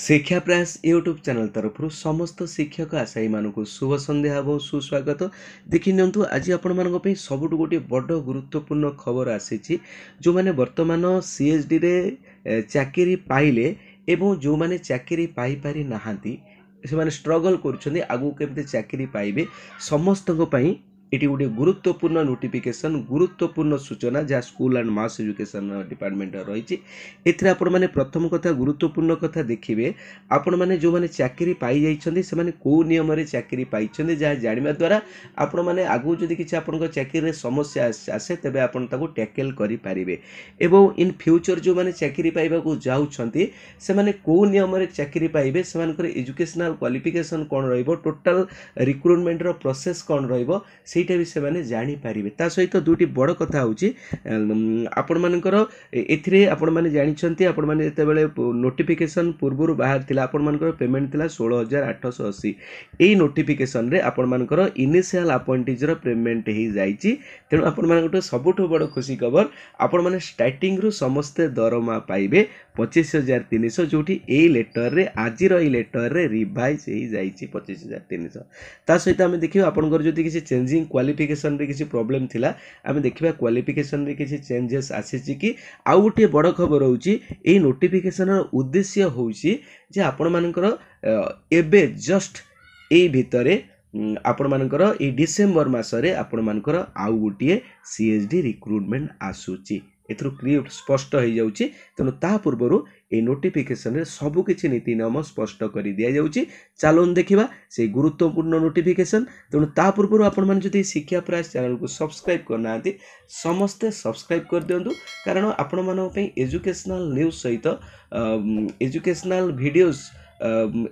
ଶିକ୍ଷା ପ୍ରୟାସ YouTube channel ତରଫରୁ ସମସ୍ତ ଶିକ୍ଷକ ଆଶାୟୀମାନଙ୍କୁ ଶୁଭ ସନ୍ଧ୍ୟା ଏବଂ ସୁସ୍ୱାଗତ ଦେଖିନିଅନ୍ତୁ ଆଜି ଆପଣମାନଙ୍କ ପାଇଁ ସବୁଠୁ ଗୋଟିଏ ବଡ଼ ଗୁରୁତ୍ୱପୂର୍ଣ୍ଣ ଖବର ଆସିଛି ଯେଉଁମାନେ ବର୍ତ୍ତମାନ ସିଏଚ୍ଡିରେ ଚାକିରି ପାଇଲେ ଏବଂ ଯେଉଁମାନେ ଚାକିରି ପାଇପାରି ନାହାନ୍ତି ସେମାନେ ଷ୍ଟ୍ରଗଲ୍ କରୁଛନ୍ତି ଆଗକୁ କେମିତି ଚାକିରି ପାଇବେ ସମସ୍ତଙ୍କ ପାଇଁ এটি গোটিଏ ଗୁରୁତ୍ୱପୂର୍ଣ୍ଣ ନୋଟିଫିକେସନ୍ ଗୁରୁତ୍ୱପୂର୍ଣ୍ଣ ସୂଚନା ଯାହା ସ୍କୁଲ୍ ଆଣ୍ଡ ମାସ୍ ଏଜୁକେସନ୍ ଡିପାର୍ଟମେଣ୍ଟର ରହିଛି ଏଥିରେ ଆପଣମାନେ ପ୍ରଥମ କଥା ଗୁରୁତ୍ୱପୂର୍ଣ୍ଣ କଥା ଦେଖିବେ ଆପଣମାନେ ଯେଉଁମାନେ ଚାକିରି ପାଇଯାଇଛନ୍ତି ସେମାନେ କେଉଁ ନିୟମରେ ଚାକିରି ପାଇଛନ୍ତି ଯାହା ଜାଣିବା ଦ୍ୱାରା ଆପଣମାନେ ଆଗକୁ ଯଦି କିଛି ଆପଣଙ୍କ ଚାକିରିରେ ସମସ୍ୟା ଆସେ ତେବେ ଆପଣ ତାକୁ ଟ୍ୟାକେଲ୍ କରିପାରିବେ ଏବଂ ଇନ୍ ଫ୍ୟୁଚର୍ ଯେଉଁମାନେ ଚାକିରି ପାଇବାକୁ ଯାଉଛନ୍ତି ସେମାନେ କେଉଁ ନିୟମରେ ଚାକିରି ପାଇବେ ସେମାନଙ୍କର ଏଜୁକେସନାଲ୍ କ୍ୱାଲିଫିକେସନ୍ କ'ଣ ରହିବ ଟୋଟାଲ୍ ରିକ୍ରୁଟମେଣ୍ଟର ପ୍ରୋସେସ୍ କ'ଣ ରହିବ ସେଇ ସେଇଟା ବି ସେମାନେ ଜାଣିପାରିବେ ତା ସହିତ ଦୁଇଟି ବଡ଼ କଥା ହେଉଛି ଆପଣମାନଙ୍କର ଏଥିରେ ଆପଣମାନେ ଜାଣିଛନ୍ତି ଆପଣମାନେ ଯେତେବେଳେ ନୋଟିଫିକେସନ୍ ପୂର୍ବରୁ ବାହାରିଥିଲା ଆପଣମାନଙ୍କର ପେମେଣ୍ଟ ଥିଲା ଷୋହଳ ହଜାର ଆଠଶହ ଅଶୀ ଏଇ ନୋଟିଫିକେସନ୍ରେ ଆପଣମାନଙ୍କର ଇନିସିଆଲ୍ ଆପଏଣ୍ଟିଜ୍ର ପେମେଣ୍ଟ ହୋଇଯାଇଛି ତେଣୁ ଆପଣମାନଙ୍କଠୁ ସବୁଠୁ ବଡ଼ ଖୁସି ଖବର ଆପଣମାନେ ଷ୍ଟାର୍ଟିଂରୁ ସମସ୍ତେ ଦରମା ପାଇବେ ପଚିଶ ହଜାର ତିନିଶହ ଯେଉଁଠି ଏଇ ଲେଟର୍ରେ ଆଜିର ଏଇ ଲେଟର୍ରେ ରିଭାଇଜ୍ ହୋଇଯାଇଛି ପଚିଶ ହଜାର ତିନିଶହ ତା ସହିତ ଆମେ ଦେଖିବା ଆପଣଙ୍କର ଯଦି କିଛି ଚେଞ୍ଜିଂ କ୍ୱାଲିଫିକେସନ୍ରେ କିଛି ପ୍ରୋବ୍ଲେମ୍ ଥିଲା ଆମେ ଦେଖିବା କ୍ୱାଲିଫିକେସନ୍ରେ କିଛି ଚେଞ୍ଜେସ୍ ଆସିଛି କି ଆଉ ଗୋଟିଏ ବଡ଼ ଖବର ହେଉଛି ଏହି ନୋଟିଫିକେସନ୍ର ଉଦ୍ଦେଶ୍ୟ ହେଉଛି ଯେ ଆପଣମାନଙ୍କର ଏବେ ଜଷ୍ଟ ଏଇ ଭିତରେ ଆପଣମାନଙ୍କର ଏଇ ଡିସେମ୍ବର ମାସରେ ଆପଣମାନଙ୍କର ଆଉ ଗୋଟିଏ ସି ଏଚ୍ ଡି ରିକ୍ରୁଟମେଣ୍ଟ ଆସୁଛି ଏଥିରୁ କ୍ଲିୟର ସ୍ପଷ୍ଟ ହୋଇଯାଉଛି ତେଣୁ ତା ପୂର୍ବରୁ ଏହି ନୋଟିଫିକେସନରେ ସବୁକିଛି ନୀତିନିୟମ ସ୍ପଷ୍ଟ କରି ଦିଆଯାଉଛି ଚାଲନ୍ତୁ ଦେଖିବା ସେଇ ଗୁରୁତ୍ୱପୂର୍ଣ୍ଣ ନୋଟିଫିକେସନ୍ ତେଣୁ ତା ପୂର୍ବରୁ ଆପଣମାନେ ଯଦି ଶିକ୍ଷା ପ୍ରୟାସ ଚ୍ୟାନେଲକୁ ସବସ୍କ୍ରାଇବ୍ କରିନାହାନ୍ତି ସମସ୍ତେ ସବସ୍କ୍ରାଇବ୍ କରିଦିଅନ୍ତୁ କାରଣ ଆପଣମାନଙ୍କ ପାଇଁ ଏଜୁକେସନାଲ୍ ନ୍ୟୁଜ୍ ସହିତ ଏଜୁକେସନାଲ୍ ଭିଡ଼ିଓଜ୍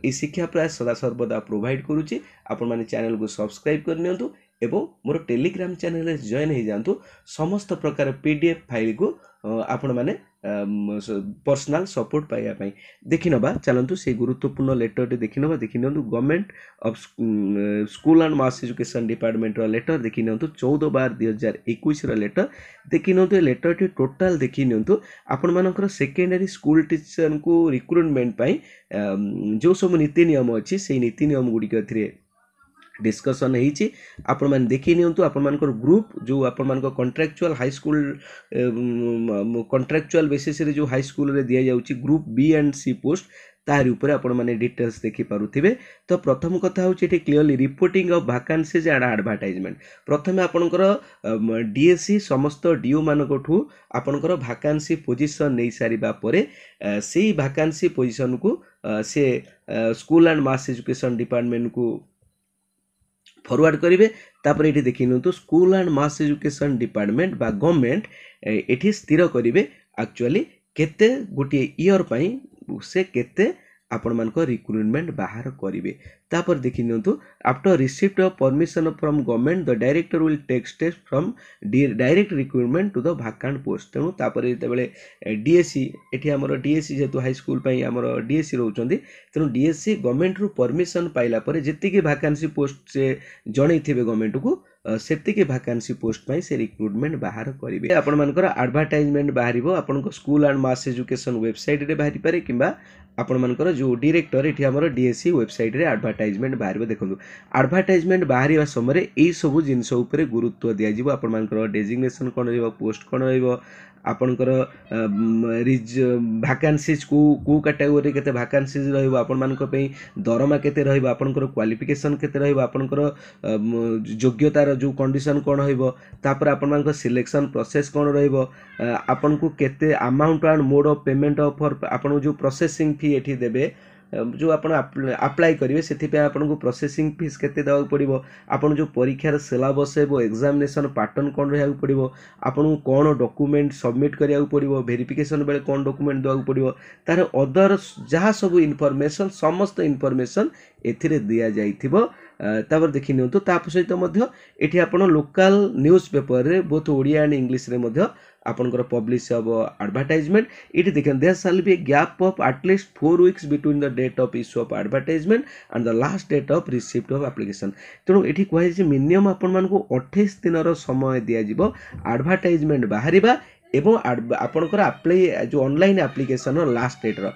এই শিক্ষা প্রায় সদা সর্বদা প্রোভাইড করুছি আপনার চ্যানেলকে সবসক্রাইব করে নিউ ଏବଂ ମୋର ଟେଲିଗ୍ରାମ୍ ଚ୍ୟାନେଲ୍ରେ ଜଏନ୍ ହେଇଯାଆନ୍ତୁ ସମସ୍ତ ପ୍ରକାର ପି ଡ଼ି ଏଫ୍ ଫାଇଲ୍କୁ ଆପଣମାନେ ପର୍ସନାଲ୍ ସପୋର୍ଟ ପାଇବା ପାଇଁ ଦେଖିନେବା ଚାଲନ୍ତୁ ସେଇ ଗୁରୁତ୍ୱପୂର୍ଣ୍ଣ ଲେଟର୍ଟି ଦେଖିନେବା ଦେଖିନିଅନ୍ତୁ government of school and mass education ଡିପାର୍ଟମେଣ୍ଟର letter ଦେଖିନିଅନ୍ତୁ ଚଉଦ ବାର ଦୁଇ ହଜାର ଏକୋଇଶର ଲେଟର୍ ଦେଖିନିଅନ୍ତୁ ଏ ଲେଟର୍ଟି ଟୋଟାଲ୍ ଦେଖିନିଅନ୍ତୁ ଆପଣମାନଙ୍କର ସେକେଣ୍ଡାରୀ ସ୍କୁଲ୍ ଟିଚର୍ଙ୍କୁ ରିକ୍ରୁଟମେଣ୍ଟ ପାଇଁ ଯେଉଁ ସବୁ ନୀତି ନିୟମ ଅଛି ସେଇ ନୀତି ନିୟମ ଗୁଡ଼ିକ ଏଥିରେ ডিসকসন হয়েছি আপনার দেখি নিউ আপনার গ্রুপ যে আপনার কন্ট্রাকচুয়াল হাইস্কুল কন্ট্রাকচুয়াল বেসিসে যে হাইস্কুলের দিয়া যাচ্ছে group B and C post ତାହାରି ଉପରେ ଆପଣମାନେ ଡିଟେଲ୍ସ ଦେଖିପାରୁଥିବେ ତ ପ୍ରଥମ କଥା ହେଉଛି ଏଠି clearly reporting of vacancies and advertisement ପ୍ରଥମେ ଆପଣଙ୍କର ଡିଏସି ସମସ୍ତ ଡିଓମାନଙ୍କଠୁ ଆପଣଙ୍କର ଭାକାନ୍ସି ପୋଜିସନ୍ ନେଇସାରିବା ପରେ ସେଇ ଭାକାନ୍ସି ପୋଜିସନ୍କୁ ସେ ସ୍କୁଲ୍ ଆଣ୍ଡ ମାସ୍ ଏଜୁକେସନ୍ ଡିପାର୍ଟମେଣ୍ଟକୁ ଫରୱାର୍ଡ଼ କରିବେ ତାପରେ ଏଠି ଦେଖି ନିଅନ୍ତୁ school and mass education department ବା ଗଭର୍ଣ୍ଣମେଣ୍ଟ ଏଠି ସ୍ଥିର କରିବେ ଆକ୍ଚୁଆଲି କେତେ ଗୋଟିଏ ଇୟର୍ ପାଇଁ ସେ କେତେ ଆପଣମାନଙ୍କ ରିକ୍ରୁଟମେଣ୍ଟ ବାହାର କରିବେ ତାପରେ ଦେଖିନିଅନ୍ତୁ after receipt of permission from government the director will take steps from direct recruitment to the vacant post ତେଣୁ ତାପରେ ଯେତେବେଳେ ଡିଏସି ଏଠି ଆମର ଡିଏସି ଯେହେତୁ ହାଇସ୍କୁଲ ପାଇଁ ଆମର ଡିଏସି ରହୁଛନ୍ତି ତେଣୁ ଡିଏସି ଗଭର୍ଣ୍ଣମେଣ୍ଟରୁ ପରମିସନ୍ ପାଇଲା ପରେ ଯେତିକି ଭାକାନ୍ସି ପୋଷ୍ଟ ସେ ଜଣେଇଥିବେ ଗଭର୍ଣ୍ଣମେଣ୍ଟକୁ ସେତିକି ଭାକାନ୍ସି ପୋଷ୍ଟ ପାଇଁ ସେ ରିକ୍ରୁଟମେଣ୍ଟ ବାହାର କରିବେ ଆପଣମାନଙ୍କର ଆଡ଼ଭର୍ଟାଇଜମେଣ୍ଟ ବାହାରିବ ଆପଣଙ୍କ ସ୍କୁଲ ଆଣ୍ଡ ମାସ୍ ଏଜୁକେସନ୍ ୱେବସାଇଟ୍ରେ ବାହାରିପାରେ କିମ୍ବା ଆପଣମାନଙ୍କର ଯେଉଁ ଡିରେକ୍ଟର ଏଠି ଆମର ଡିଏସି ୱେବସାଇଟ୍ରେ ଆଡ଼ଭର୍ଟାଇଜମେଣ୍ଟ ବାହାରିବ ଦେଖନ୍ତୁ ଆଡ଼ଭର୍ଟାଇଜମେଣ୍ଟ ବାହାରିବା ସମୟରେ ଏଇସବୁ ଜିନିଷ ଉପରେ ଗୁରୁତ୍ୱ ଦିଆଯିବ ଆପଣମାନଙ୍କର ଡେଜିଗ୍ନେସନ୍ କ'ଣ ରହିବ ପୋଷ୍ଟ କ'ଣ ରହିବ ଆପଣଙ୍କର ରିଜ ଭାକାନ୍ସିଜ୍ କେଉଁ କେଉଁ କାଟାଗୋରୀରେ କେତେ ଭାକାନ୍ସିଜ୍ ରହିବ ଆପଣମାନଙ୍କ ପାଇଁ ଦରମା କେତେ ରହିବ ଆପଣଙ୍କର କ୍ୱାଲିଫିକେସନ୍ କେତେ ରହିବ ଆପଣଙ୍କର ଯୋଗ୍ୟତା ତାର ଯେଉଁ କଣ୍ଡିସନ୍ କ'ଣ ରହିବ ତାପରେ ଆପଣମାନଙ୍କ ସିଲେକ୍ସନ୍ ପ୍ରୋସେସ୍ କ'ଣ ରହିବ ଆପଣଙ୍କୁ କେତେ amount and mode of payment offer ଆପଣଙ୍କୁ ଯେଉଁ ପ୍ରୋସେସିଂ ଫି ଏଠି ଦେବେ ଯେଉଁ ଆପଣ ଆପ୍ଲାଏ କରିବେ ସେଥିପାଇଁ ଆପଣଙ୍କୁ ପ୍ରୋସେସିଂ ଫିସ୍ କେତେ ଦେବାକୁ ପଡ଼ିବ ଆପଣ ଯେଉଁ ପରୀକ୍ଷାର ସିଲାବସ୍ ହେବ ଏକ୍ଜାମିନେସନ୍ ପାଟର୍ନ କ'ଣ ରହିବାକୁ ପଡ଼ିବ ଆପଣଙ୍କୁ କ'ଣ ଡକୁମେଣ୍ଟ ସବମିଟ୍ କରିବାକୁ ପଡ଼ିବ ଭେରିଫିକେସନ୍ ବେଳେ କ'ଣ ଡକୁମେଣ୍ଟ ଦେବାକୁ ପଡ଼ିବ ତା'ର ଅଦର ଯାହା ସବୁ ଇନଫର୍ମେସନ୍ ସମସ୍ତ ଇନଫର୍ମେସନ୍ ଏଥିରେ ଦିଆଯାଇଥିବ ତାପରେ ଦେଖି ନିଅନ୍ତୁ ତା' ସହିତ ମଧ୍ୟ ଏଠି ଆପଣ ଲୋକାଲ୍ ନ୍ୟୁଜ୍ ପେପର୍ରେ ବୋଥ୍ ଓଡ଼ିଆ ଆଣ୍ଡ ଇଂଲିଶରେ ମଧ୍ୟ ଆପଣଙ୍କର ପବ୍ଲିଶ୍ ହେବ ଆଡ଼ଭର୍ଟାଇଜମେଣ୍ଟ ଏଇଠି ଦେଖନ୍ତୁ there shall be a gap of at least four weeks between the date of issue of advertisement and the last date of receipt of application ତେଣୁ ଏଠି କୁହାଯାଇଛି ମିନିମମ୍ ଆପଣମାନଙ୍କୁ ଅଠେଇଶ ଦିନର ସମୟ ଦିଆଯିବ ଆଡ଼ଭର୍ଟାଇଜମେଣ୍ଟ ବାହାରିବା ଏବଂ ଆପଣଙ୍କର ଆପ୍ଲାଏ ଯେଉଁ ଅନଲାଇନ୍ ଆପ୍ଲିକେସନ୍ର ଲାଷ୍ଟ ଡେଟ୍ର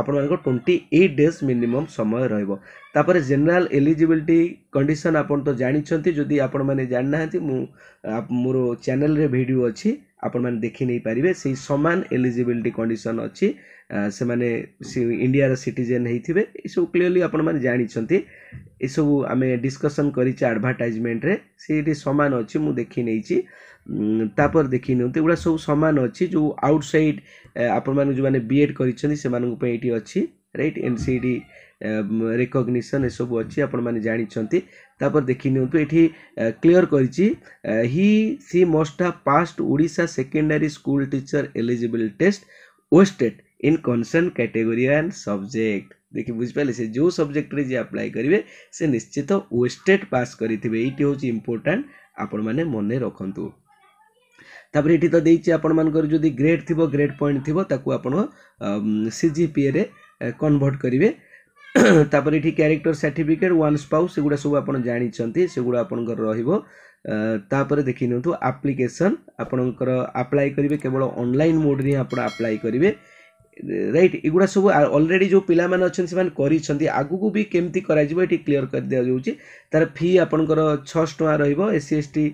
ଆପଣମାନଙ୍କର ଟ୍ୱେଣ୍ଟି ଏଇଟ୍ ଡେଜ୍ ମିନିମମ୍ ସମୟ ରହିବ ତାପରେ ଜେନେରାଲ୍ ଏଲିଜିବିଲିଟି କଣ୍ଡିସନ୍ ଆପଣ ତ ଜାଣିଛନ୍ତି ଯଦି ଆପଣମାନେ ଜାଣିନାହାନ୍ତି ମୁଁ ମୋର ଚ୍ୟାନେଲ୍ରେ ଭିଡ଼ିଓ ଅଛି ଆପଣମାନେ ଦେଖି ନେଇପାରିବେ ସେଇ ସମାନ ଏଲିଜିବିଲିଟି କଣ୍ଡିସନ୍ ଅଛି ସେମାନେ ଇଣ୍ଡିଆର ସିଟିଜେନ୍ ହେଇଥିବେ ଏସବୁ କ୍ଲିଅରଲି ଆପଣମାନେ ଜାଣିଛନ୍ତି ଏସବୁ ଆମେ ଡିସ୍କସନ୍ କରିଛେ ଆଡ଼ଭର୍ଟାଇଜମେଣ୍ଟରେ ସେଇଠି ସମାନ ଅଛି ମୁଁ ଦେଖି ନେଇଛି ତାପରେ ଦେଖିନିଅନ୍ତୁ ଏଗୁଡ଼ା ସବୁ ସମାନ ଅଛି ଯେଉଁ ଆଉଟସାଇଡ଼୍ ଆପଣମାନେ ଯେଉଁମାନେ ବି ଏଡ଼୍ କରିଛନ୍ତି ସେମାନଙ୍କ ପାଇଁ ଏଇଠି ଅଛି right N C D recognition ଏସବୁ ଅଛି ଆପଣମାନେ ଜାଣିଛନ୍ତି ତାପରେ ଦେଖିନିଅନ୍ତୁ ଏଠି କ୍ଲିଅର୍ କରିଛି he she must have passed Odisha secondary school teacher eligible test wasted in concern category and subject দেখি বুঝিপারে সে যে সবজেক্টরে যে আপ্লাই করবে সে নিশ্চিত ওয়েস্টেড পাস করে এইটি হচ্ছে ইম্পর্টাট আপন মানে মনে রাখতু ତାପରେ ଏଠି ତ ଦେଇଛି ଆପଣମାନଙ୍କର ଯଦି ଗ୍ରେଡ୍ ଥିବ ଗ୍ରେଡ୍ ପଏଣ୍ଟ ଥିବ ତାକୁ ଆପଣ ସି ଜି ପି ଏରେ କନଭର୍ଟ କରିବେ ତାପରେ ଏଠି କ୍ୟାରେକ୍ଟର ସାର୍ଟିଫିକେଟ୍ ୱାନ୍ ସ୍ପାଉ ସେଗୁଡ଼ା ସବୁ ଆପଣ ଜାଣିଛନ୍ତି ସେଗୁଡ଼ା ଆପଣଙ୍କର ରହିବ ତାପରେ ଦେଖି ନିଅନ୍ତୁ ଆପ୍ଲିକେସନ୍ ଆପଣଙ୍କର ଆପ୍ଲାଏ କରିବେ କେବଳ ଅନଲାଇନ୍ ମୋଡ଼୍ରେ ହିଁ ଆପଣ ଆପ୍ଲାଏ କରିବେ ରାଇଟ୍ ଏଗୁଡ଼ା ସବୁ ଅଲରେଡ଼ି ଯେଉଁ ପିଲାମାନେ ଅଛନ୍ତି ସେମାନେ କରିଛନ୍ତି ଆଗକୁ ବି କେମିତି କରାଯିବ ଏଠି କ୍ଲିଅର୍ କରିଦିଆଯାଉଛି ତା'ର ଫି ଆପଣଙ୍କର ଛଅଶହ ଟଙ୍କା ରହିବ S C S T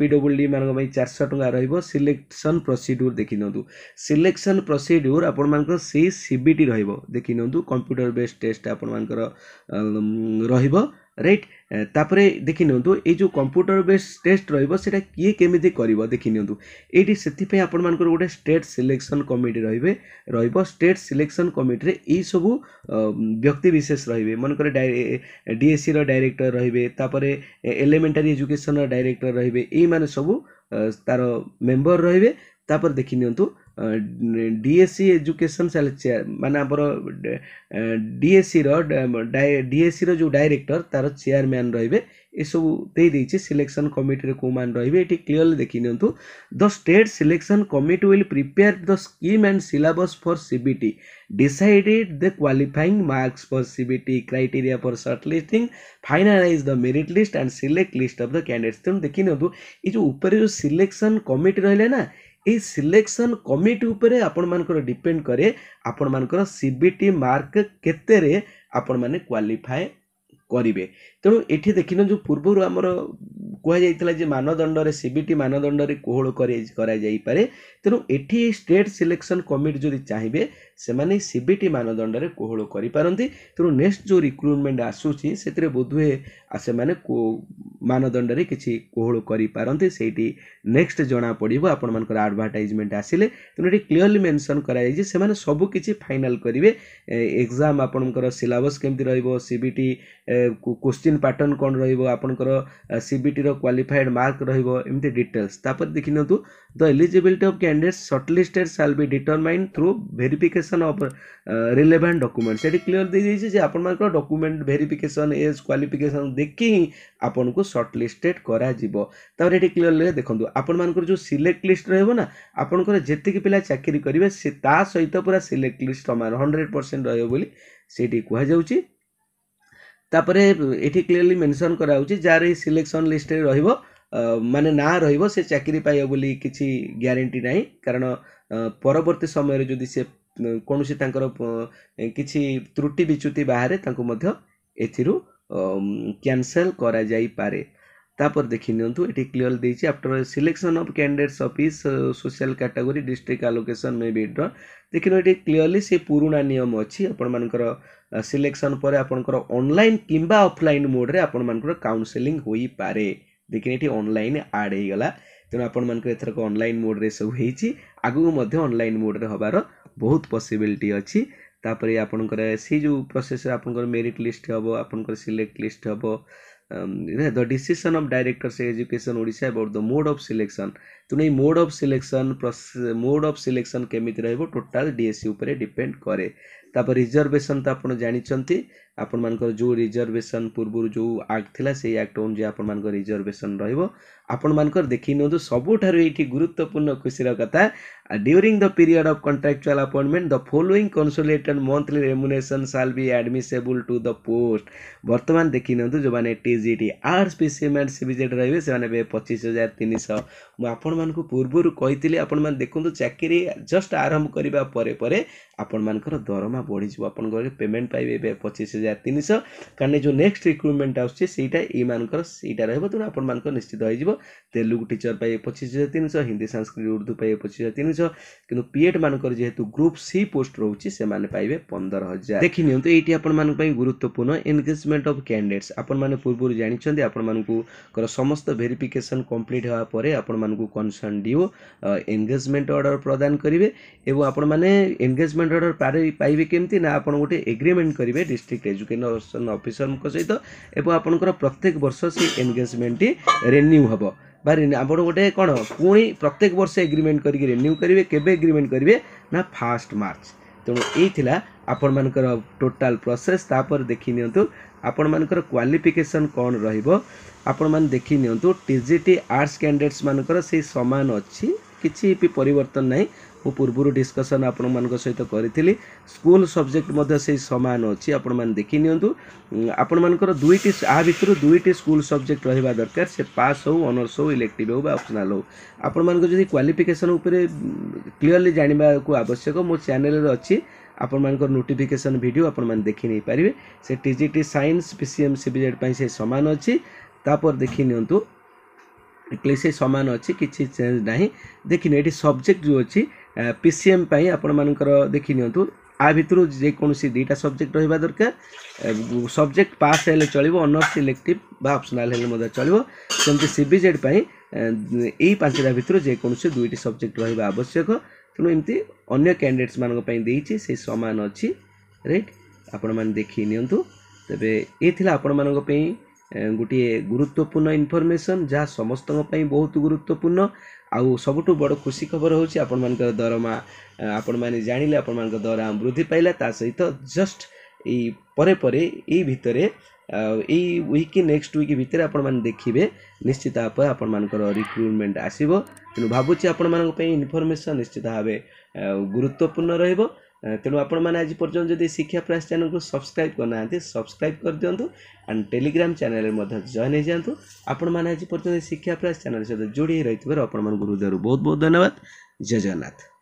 P W D ମାନଙ୍କ ପାଇଁ ଚାରିଶହ ଟଙ୍କା ରହିବ ସିଲେକ୍ସନ୍ ପ୍ରୋସିଡ୍ୟୁର୍ ଦେଖିନିଅନ୍ତୁ ସିଲେକ୍ସନ୍ ପ୍ରୋସିଡ୍ୟୁର୍ ଆପଣମାନଙ୍କର ସେଇ ସି ବି ଟି ରହିବ ଦେଖିନିଅନ୍ତୁ କମ୍ପ୍ୟୁଟର୍ ବେସ୍ ଟେଷ୍ଟ ଆପଣମାନଙ୍କର ରହିବ রাইট তাপরে দেখি নিয়ন্তু এই যে কম্পুটর বেস টেস্ট রহব সেটা কিয়ে কেমিতি করব দেখি নিয়ন্তু এইটি সেপাই আপনার গোটে স্টেট সিলেকশন কমিটি রহবে রহব স্টেট সিলেকশন কমিটিরে এইসবু ব্যক্তিবিশেষ রহবে মনেকর ডিএসসির ডাইরেক্টর রহবে তাপরে এলিমেন্টারি এজুকেশনর ডাইরেক্টর রহবে এইমানে সবু তার মেম্বর রহবে তাপরে দেখি নিয়ন্তু DSC education cell chairman आप डीएससी डीएससी जो डायरेक्टर तार चेयरमैन रे सब देदेगी सिलेक्शन कमिटी कौ मान रही है क्लीयरली देखी नि state selection committee will prepare the scheme and syllabus for CBT decided the qualifying marks for CBT criteria for shortlisting finalise the merit list and select list of the candidates Tenali देखी नि जो ऊपर जो selection committee रहा ଏହି selection committee ଉପରେ ଆପଣମାନଙ୍କର depend କରେ ଆପଣମାନଙ୍କର ସି ବି ଟି ମାର୍କ କେତେରେ ଆପଣମାନେ କ୍ୱାଲିଫାଏ କରିବେ ତେଣୁ ଏଠି ଦେଖିନ ଯେଉଁ ପୂର୍ବରୁ ଆମର କୁହାଯାଇଥିଲା ଯେ ମାନଦଣ୍ଡରେ ସି ଟି ମାନଦଣ୍ଡରେ କୋହଳ କରାଯାଇପାରେ ତେଣୁ ଏଠି ଷ୍ଟେଟ୍ ସିଲେକ୍ସନ୍ କମିଟି ଯଦି ଚାହିଁବେ ସେମାନେ ସି ଟି ମାନଦଣ୍ଡରେ କୋହଳ କରିପାରନ୍ତି ତେଣୁ ନେକ୍ସଟ ଯେଉଁ ରିକ୍ରୁଟମେଣ୍ଟ ଆସୁଛି ସେଥିରେ ବୋଧହୁଏ ସେମାନେ ମାନଦଣ୍ଡରେ କିଛି କୋହଳ କରିପାରନ୍ତି ସେଇଠି ନେକ୍ସଟ ଜଣାପଡ଼ିବ ଆପଣମାନଙ୍କର ଆଡ଼ଭାର୍ଟାଇଜମେଣ୍ଟ ଆସିଲେ ତେଣୁ ଏଠି କ୍ଲିଅରଲି ମେନସନ୍ କରାଯାଇଛି ସେମାନେ ସବୁ କିଛି ଫାଇନାଲ୍ କରିବେ ଏକ୍ଜାମ୍ ଆପଣଙ୍କର ସିଲାବସ୍ କେମିତି ରହିବ ସି ଟି କୋଶ୍ଚିନ୍ ପାଟର୍ନ କ'ଣ ରହିବ ଆପଣଙ୍କର ସିବିଟିର କ୍ୱାଲିଫାଏଡ଼୍ ମାର୍କ ରହିବ ଏମିତି ଡିଟେଲ୍ସ ତାପରେ ଦେଖିନିଅନ୍ତୁ the eligibility of candidate shortlisted shall be determine through verification of relevant document ସେଠି କ୍ଲିଅର୍ ଦେଇଯାଇଛି ଯେ ଆପଣମାନଙ୍କର ଡକୁମେଣ୍ଟ ଭେରିଫିକେସନ୍ ଏଜ୍ କ୍ୱାଲିଫିକେସନ୍ ଦେଖି ହିଁ ଆପଣଙ୍କୁ ସର୍ଟଲିଷ୍ଟେଡ୍ କରାଯିବ ତାପରେ ଏଠି କ୍ଲିଅର୍ଲି ଦେଖନ୍ତୁ ଆପଣମାନଙ୍କର ଯେଉଁ ସିଲେକ୍ଟ ଲିଷ୍ଟ ରହିବ ନା ଆପଣଙ୍କର ଯେତିକି ପିଲା ଚାକିରି କରିବେ ସେ ତା ସହିତ ପୁରା ସିଲେକ୍ଟ ଲିଷ୍ଟ ସମାନ ହଣ୍ଡ୍ରେଡ଼ ପରସେଣ୍ଟ ରହିବ ବୋଲି ସେଇଠି କୁହାଯାଉଛି তাপরে এটি ক্লিয়রলি মেନସନ୍ କରାହେଉଛି ଯାହାର ଏଇ ସିଲେକ୍ସନ୍ ଲିଷ୍ଟରେ ରହିବ ମାନେ ନାଁ ରହିବ ସେ ଚାକିରି ପାଇବ ବୋଲି କିଛି ଗ୍ୟାରେଣ୍ଟି ନାହିଁ କାରଣ ପରବର୍ତ୍ତୀ ସମୟରେ ଯଦି ସେ କୌଣସି ତାଙ୍କର କିଛି ତ୍ରୁଟି ବିଚ୍ୟୁତି ବାହାରେ ତାଙ୍କୁ ମଧ୍ୟ ଏଥିରୁ କ୍ୟାନସେଲ୍ କରାଯାଇପାରେ ତାପରେ ଦେଖିନିଅନ୍ତୁ ଏଠି କ୍ଲିୟର ଦେଇଛି after selection of candidates office social category district allocation may be draw ଦେଖିନ ଏଠି କ୍ଲିଅରଲି ସେ ପୁରୁଣା ନିୟମ ଅଛି ଆପଣମାନଙ୍କର ସିଲେକ୍ସନ୍ ପରେ ଆପଣଙ୍କର ଅନଲାଇନ୍ କିମ୍ବା ଅଫଲାଇନ୍ ମୋଡ଼୍ରେ ଆପଣମାନଙ୍କର କାଉନସେଲିଂ ହୋଇପାରେ ଦେଖିନି ଏଠି ଅନଲାଇନ୍ ଆଡ଼୍ ହେଇଗଲା ତେଣୁ ଆପଣମାନଙ୍କର ଏଥରକ ଅନଲାଇନ୍ ମୋଡ଼୍ରେ ସବୁ ହେଇଛି ଆଗକୁ ମଧ୍ୟ ଅନଲାଇନ୍ ମୋଡ଼୍ରେ ହେବାର ବହୁତ ପସିବିଲିଟି ଅଛି ତାପରେ ଆପଣଙ୍କର ସେଇ ଯେଉଁ ପ୍ରୋସେସ୍ରେ ଆପଣଙ୍କର ମେରିଟ୍ ଲିଷ୍ଟ ହେବ ଆପଣଙ୍କର ସିଲେକ୍ଟ ଲିଷ୍ଟ ହେବ um, the decision of director say education odisha about the mode of selection ତେଣୁ ଏଇ mode of selection mode of selection କେମିତି ରହିବ ଟୋଟାଲ୍ ଡିଏସ୍ସି ଉପରେ ଡିପେଣ୍ଡ କରେ तापर तिजर्भेसन त आपण जानि आउँछ आपण मानकर जो रिजर्भेसन पूर्व जो एक्ट थिला छ एक्ट ओन जे आपण मानकर आपण मानकर देखिनो तो ए गुर्वपूर्ण गुरुत्वपूर्ण र कथा during the period of contractual appointment the following monthly monthly shall be admissible to the post वर्तमान बर्तमा देखिन्छु जो टिडिआ आर्सपिमेन्ट सिभिजेड र पचिसार तिन सय मुर्व चाकि जस्ट आरंभ करबा परे परे ଆପଣମାନଙ୍କର ଦରମା ବଢ଼ିଯିବ ଆପଣଙ୍କର ପେମେଣ୍ଟ ପାଇବେ ଏବେ ପଚିଶ ହଜାର ତିନିଶହ କାରଣ ଯେଉଁ ନେକ୍ସଟ ରିକ୍ରୁଟମେଣ୍ଟ ଆସୁଛି ସେଇଟା ଏଇମାନଙ୍କର ସେଇଟା ରହିବ ତେଣୁ ଆପଣମାନଙ୍କର ନିଶ୍ଚିତ ହୋଇଯିବ ତେଲୁଗୁ ଟିଚର ପାଇବେ ପଚିଶ ହଜାର ତିନିଶହ ହିନ୍ଦୀ ସାଂସ୍କୃତି ଉର୍ଦ୍ଦୁ ପାଇବେ ପଚିଶ ହଜାର ତିନିଶହ କିନ୍ତୁ ପିଏଡ଼ମାନଙ୍କର ଯେହେତୁ ଗ୍ରୁପ୍ ସି ପୋଷ୍ଟ ରହୁଛି ସେମାନେ ପାଇବେ ପନ୍ଦର ହଜାର ଦେଖିନିଅନ୍ତୁ ଏଇଠି ଆପଣମାନଙ୍କ ପାଇଁ ଗୁରୁତ୍ୱପୂର୍ଣ୍ଣ ଏନଗେଜମେଣ୍ଟ ଅଫ୍ କ୍ୟାଣ୍ଡିଡେଟ୍ସ ଆପଣମାନେ ପୂର୍ବରୁ ଜାଣିଛନ୍ତି ଆପଣମାନଙ୍କର ସମସ୍ତ ଭେରିଫିକେସନ୍ କମ୍ପ୍ଲିଟ୍ ହେବା ପରେ ଆପଣମାନଙ୍କୁ କନସର୍ନ ଡିଓ ଏନଗେଜମେଣ୍ଟ ଅର୍ଡ଼ର ପ୍ରଦାନ କରିବେ ଏବଂ ଆପଣମାନେ ଏନଗେଜମେଣ୍ଟ ରିପ୍ଲେସମେଣ୍ଟ ପାଇବେ କେମିତି ନା ଆପଣ ଗୋଟେ ଏଗ୍ରିମେଣ୍ଟ କରିବେ ଡିଷ୍ଟ୍ରିକ୍ଟ ଏଜୁକେସନ୍ ଅଫିସରଙ୍କ ସହିତ ଏବଂ ଆପଣଙ୍କର ପ୍ରତ୍ୟେକ ବର୍ଷ ସେଇ ଏନଗେଜମେଣ୍ଟଟି ରେନ୍ୟୁ ହେବ ବା ଆପଣ ଗୋଟେ କ'ଣ ପୁଣି ପ୍ରତ୍ୟେକ ବର୍ଷ ଏଗ୍ରିମେଣ୍ଟ କରିକି ରେନ୍ୟୁ କରିବେ କେବେ ଏଗ୍ରିମେଣ୍ଟ କରିବେ ନା ଫାଷ୍ଟ ମାର୍ଚ୍ଚ ତେଣୁ ଏଇ ଥିଲା ଆପଣମାନଙ୍କର ଟୋଟାଲ୍ ପ୍ରୋସେସ୍ ତାପରେ ଦେଖି ନିଅନ୍ତୁ ଆପଣମାନଙ୍କର କ୍ୱାଲିଫିକେସନ୍ କ'ଣ ରହିବ ଆପଣମାନେ ଦେଖି ନିଅନ୍ତୁ T G T arts candidates ମାନଙ୍କର ସେଇ ସମାନ ଅଛି କିଛି ବି ପରିବର୍ତ୍ତନ ନାହିଁ ମୁଁ ପୂର୍ବରୁ ଡିସ୍କସନ୍ ଆପଣମାନଙ୍କ ସହିତ କରିଥିଲି ସ୍କୁଲ୍ ସବଜେକ୍ଟ ମଧ୍ୟ ସେଇ ସମାନ ଅଛି ଆପଣମାନେ ଦେଖିନିଅନ୍ତୁ ଆପଣମାନଙ୍କର ଦୁଇଟି ଆ ଭିତରୁ ଦୁଇଟି ସ୍କୁଲ୍ ସବଜେକ୍ଟ ରହିବା ଦରକାର ସେ ପାସ୍ ହେଉ ଅନର୍ସ ହେଉ ଇଲେକ୍ଟିଭ୍ ହେଉ ବା ଅପସନାଲ୍ ହେଉ ଆପଣମାନଙ୍କ ଯଦି କ୍ୱାଲିଫିକେସନ୍ ଉପରେ କ୍ଲିଅରଲି ଜାଣିବାକୁ ଆବଶ୍ୟକ ମୋ ଚ୍ୟାନେଲ୍ରେ ଅଛି ଆପଣମାନଙ୍କର ନୋଟିଫିକେସନ୍ ଭିଡ଼ିଓ ଆପଣମାନେ ଦେଖି ନେଇପାରିବେ ସେ T G T science P C M C B Z ପାଇଁ ସେ ସମାନ ଅଛି ତାପରେ ଦେଖି ନିଅନ୍ତୁ ଏଟଲିଷ୍ଟ ସେ ସମାନ ଅଛି କିଛି ଚେଞ୍ଜ ନାହିଁ ଦେଖିନି ଏଠି ସବଜେକ୍ଟ ଯେଉଁ ଅଛି ପିସିଏମ୍ ପାଇଁ ଆପଣମାନଙ୍କର ଦେଖିନିଅନ୍ତୁ ଆ ଭିତରୁ ଯେକୌଣସି ଦୁଇଟା ସବଜେକ୍ଟ ରହିବା ଦରକାର ସବଜେକ୍ଟ ପାସ୍ ହେଲେ ଚଳିବ ଅନର୍ସ ଇଲେକ୍ଟିଭ୍ ବା ଅପସନାଲ୍ ହେଲେ ମଧ୍ୟ ଚଳିବ ସେମିତି ସି ବି ଜେଡ଼୍ ପାଇଁ ଏଇ ପାଞ୍ଚଟା ଭିତରୁ ଯେକୌଣସି ଦୁଇଟି ସବଜେକ୍ଟ ରହିବା ଆବଶ୍ୟକ ତେଣୁ ଏମିତି ଅନ୍ୟ କ୍ୟାଣ୍ଡିଡେଟ୍ସମାନଙ୍କ ପାଇଁ ଦେଇଛି ସେ ସମାନ ଅଛି ରାଇଟ୍ ଆପଣମାନେ ଦେଖି ନିଅନ୍ତୁ ତେବେ ଏ ଥିଲା ଆପଣମାନଙ୍କ ପାଇଁ ଗୋଟିଏ ଗୁରୁତ୍ୱପୂର୍ଣ୍ଣ ଇନଫର୍ମେସନ୍ ଯାହା ସମସ୍ତଙ୍କ ପାଇଁ ବହୁତ ଗୁରୁତ୍ୱପୂର୍ଣ୍ଣ आउ सबुठु बड खुसी खबर हौ दरमा दरमा वृद्धि ता सहित जस्ट ए भित्र नेक्सट विक भित्र आउँदै देखिबे निश्चित भए आउटमेन्ट आसो त भाइ मैले इन्फर्मेसन निश्चित गुरुत्वपूर्ण रहइबो ତେଣୁ ଆପଣମାନେ ଆଜି ପର୍ଯ୍ୟନ୍ତ ଯଦି ଶିକ୍ଷା ପ୍ରୟାସ ଚ୍ୟାନେଲକୁ ସବସ୍କ୍ରାଇବ୍ କରିନାହାନ୍ତି ସବସ୍କ୍ରାଇବ୍ କରିଦିଅନ୍ତୁ ଆଣ୍ଡ ଟେଲିଗ୍ରାମ ଚ୍ୟାନେଲରେ ମଧ୍ୟ ଜଏନ୍ ହେଇଯାଆନ୍ତୁ ଆପଣମାନେ ଆଜି ପର୍ଯ୍ୟନ୍ତ ଶିକ୍ଷା ପ୍ରୟାସ ଚ୍ୟାନେଲ ସହିତ ଯୋଡ଼ି ହୋଇ ରହିଥିବାରୁ ଆପଣମାନଙ୍କୁ ହୃଦୟରୁ ବହୁତ ବହୁତ ଧନ୍ୟବାଦ ଜୟ ଜଗନ୍ନାଥ